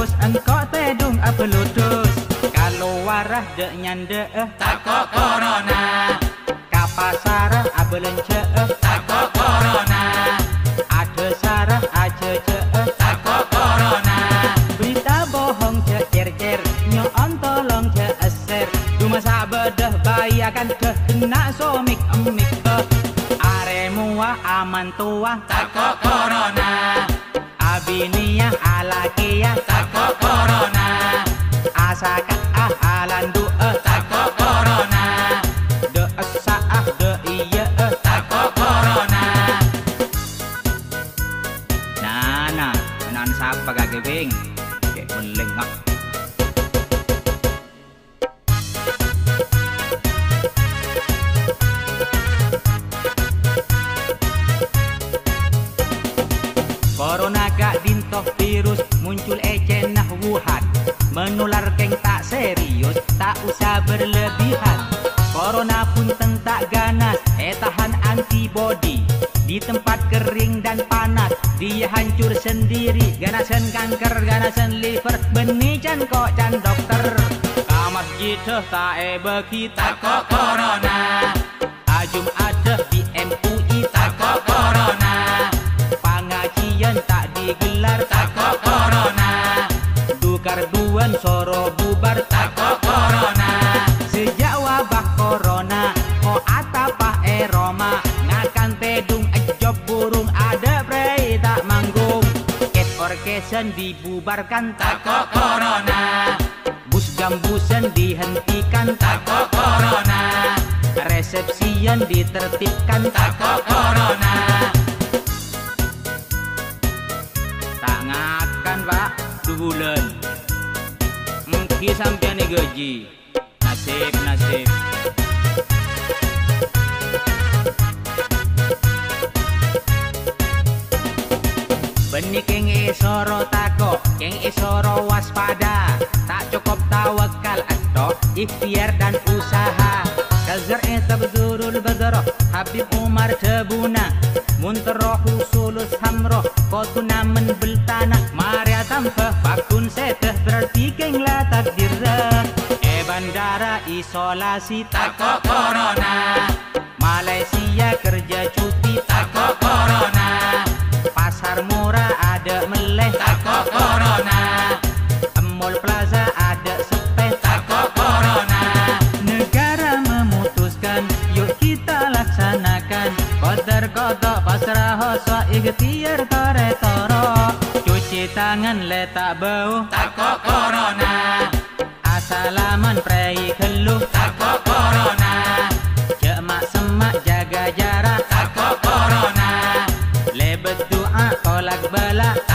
bagus engkau tedung apa lutus Kalau warah dek nyande eh Takut corona. Kapasarah apa lence eh Takut corona. Ada sarah aja ce eh Takut corona. Berita bohong ce cer-cer Nyoon tolong ce eser Cuma sabedah bayakan ke Kena somik emik ke Aremua aman tua Takut corona Asaka ah alandu eh Takut corona. De esa ah de iya eh Takut corona. Nana Nan sapa gagawing Kek beling tak serius tak usah berlebihan. Corona pun tentak ganas eh tahan antibody. Di tempat kering dan panas dia hancur sendiri. Ganasan kanker, ganasan liver Benih can kok can dokter. Kamat gitu tak e kita Takut corona. Ajum ada di Dukar duan soro bubar Takut corona. Sejak wabah corona Ko atapah eroma? Ngakan pedung ejob burung Ada prei tak manggung. Ket orkesan dibubarkan Takut corona. Bus gambusan dihentikan Takut corona. Resepsian ditertibkan Takut corona. Tak ngakan pak Dua sampai ni gaji Nasib nasib. Benih keng isoro tako Keng isoro waspada. Tak cukup tawakal atau ikhtiar dan usaha. Kazar tabzurul badroh Habib Umar Tebuna Muntaroh usulus hamroh Kotuna men beltana. Maria tamfah Fakun seteh berarti keng la takdir Eh bandara isolasi Takut corona. Malaysia kerja cuti Takut corona. Pasar murah ada meleh Takut corona. Mall plaza ada sepeh Takut corona. Negara memutuskan Yuk kita laksanakan. Kodar kodok pasrah hoswa Ikhtiar tore toro cuci tangan letak bau. Takut corona. Asalaman prei keluh. Takut corona. Cemak semak jaga jarak. Takut corona. Lebet doa kolak belak